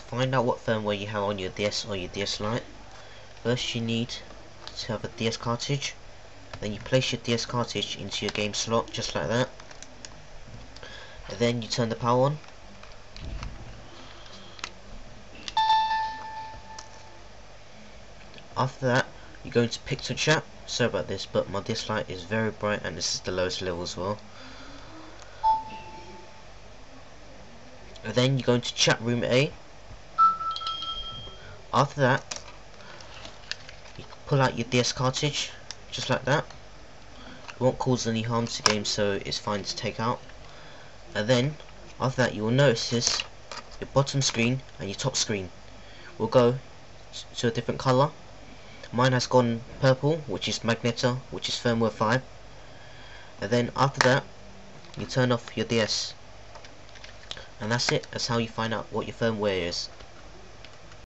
find out what firmware you have on your DS or your DS Lite, first you need to have a DS cartridge. Then you place your DS cartridge into your game slot, just like that. And then you turn the power on. After that, you go into Pictochat. Sorry about this, but my DS Lite is very bright and this is the lowest level as well. And then you go into chat room A. After that, you pull out your DS cartridge, just like that. It won't cause any harm to the game, so it's fine to take out. And then, after that, you will notice this, your bottom screen and your top screen will go to a different color. Mine has gone purple, which is Magneto, which is firmware 5. And then after that, you turn off your DS and that's it that's how you find out what your firmware is